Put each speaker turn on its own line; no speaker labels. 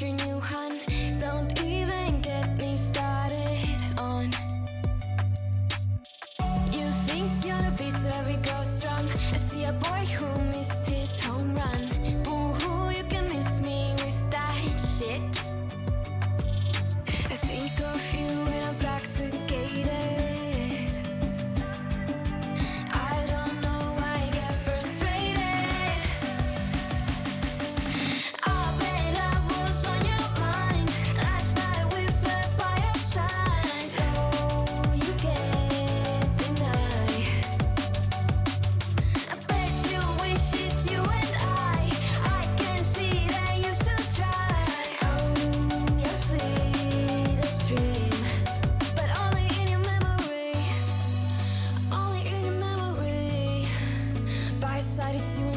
You. Parece um